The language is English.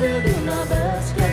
ser de una vez